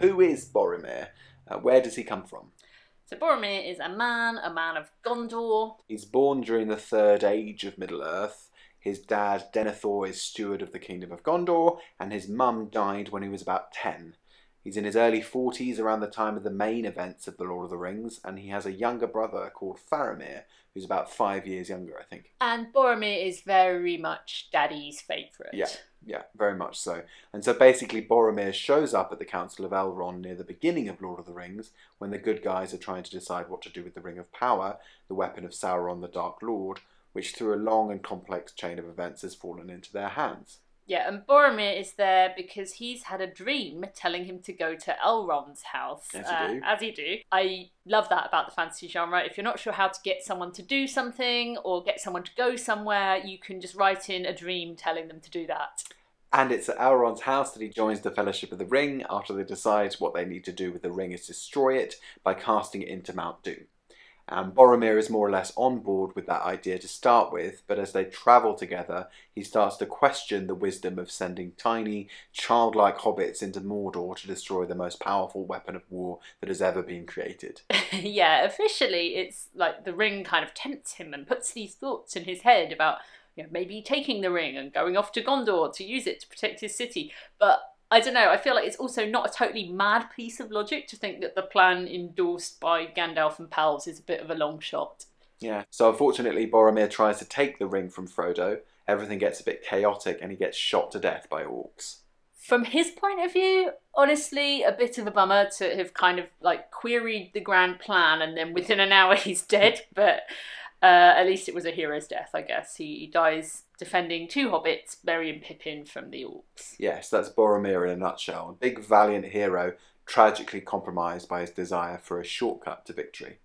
who is Boromir? Uh, where does he come from? So Boromir is a man, a man of Gondor. He's born during the Third Age of Middle Earth. His dad, Denethor, is steward of the Kingdom of Gondor, and his mum died when he was about 10. He's in his early 40s around the time of the main events of The Lord of the Rings, and he has a younger brother called Faramir, who's about five years younger, I think. And Boromir is very much Daddy's favourite. Yeah, yeah, very much so. And so basically, Boromir shows up at the Council of Elrond near the beginning of Lord of the Rings, when the good guys are trying to decide what to do with the Ring of Power, the weapon of Sauron the Dark Lord, which through a long and complex chain of events has fallen into their hands. Yeah, and Boromir is there because he's had a dream telling him to go to Elrond's house. As you uh, do. As you do. I love that about the fantasy genre. If you're not sure how to get someone to do something or get someone to go somewhere, you can just write in a dream telling them to do that. And it's at Elrond's house that he joins the Fellowship of the Ring after they decide what they need to do with the ring is destroy it by casting it into Mount Doom. And Boromir is more or less on board with that idea to start with, but as they travel together, he starts to question the wisdom of sending tiny, childlike hobbits into Mordor to destroy the most powerful weapon of war that has ever been created. yeah, officially, it's like the ring kind of tempts him and puts these thoughts in his head about you know, maybe taking the ring and going off to Gondor to use it to protect his city. But I don't know, I feel like it's also not a totally mad piece of logic to think that the plan endorsed by Gandalf and pals is a bit of a long shot. Yeah. So unfortunately, Boromir tries to take the ring from Frodo. Everything gets a bit chaotic and he gets shot to death by orcs. From his point of view, honestly, a bit of a bummer to have kind of like queried the grand plan and then within an hour he's dead, but uh, at least it was a hero's death, I guess. He, dies defending two hobbits, Merry and Pippin, from the orcs. Yes, that's Boromir in a nutshell. A big valiant hero, tragically compromised by his desire for a shortcut to victory.